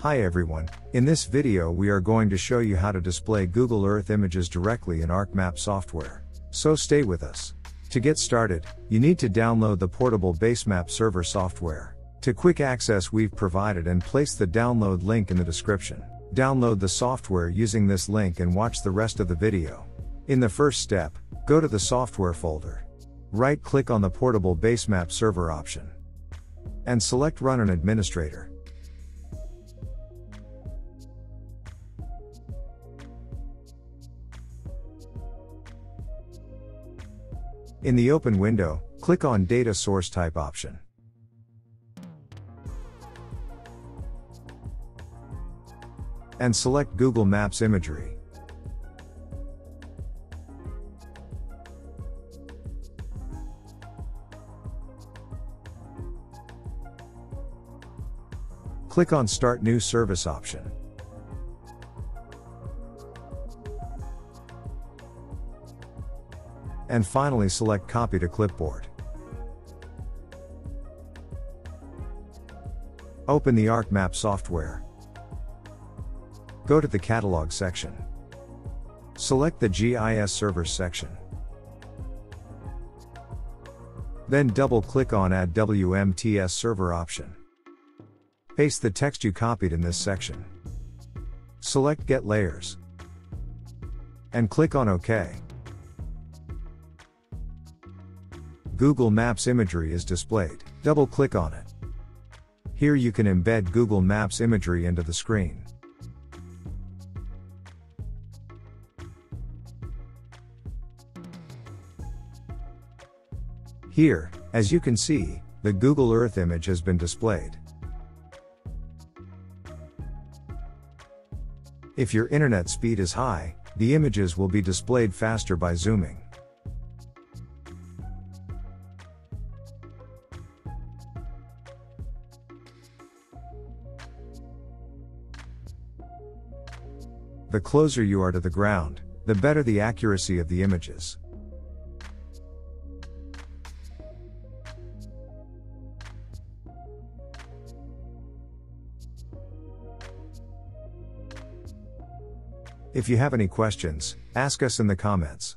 Hi everyone, in this video we are going to show you how to display Google Earth images directly in ArcMap software. So stay with us. To get started, you need to download the portable Basemap server software. To quick access we've provided and placed the download link in the description. Download the software using this link and watch the rest of the video. In the first step, go to the software folder. Right click on the portable Basemap server option. And select run an administrator. In the open window, click on Data Source Type option. And select Google Maps imagery. Click on Start New Service option. And finally select Copy to Clipboard. Open the ArcMap software. Go to the Catalog section. Select the GIS Servers section. Then double click on Add WMTS Server option. Paste the text you copied in this section. Select Get Layers. And click on OK. Google Maps imagery is displayed. Double click on it. Here you can embed Google Maps imagery into the screen. Here, as you can see, the Google Earth image has been displayed. If your internet speed is high, the images will be displayed faster by zooming. The closer you are to the ground, the better the accuracy of the images. If you have any questions, ask us in the comments.